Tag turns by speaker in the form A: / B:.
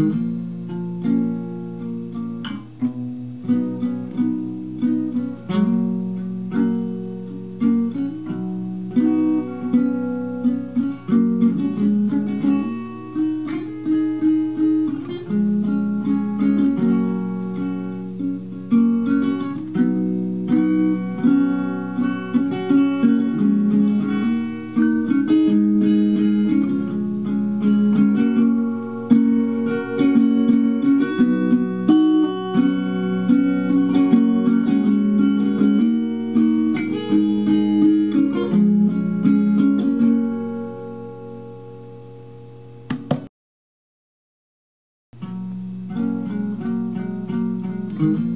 A: Thank Mm-hmm.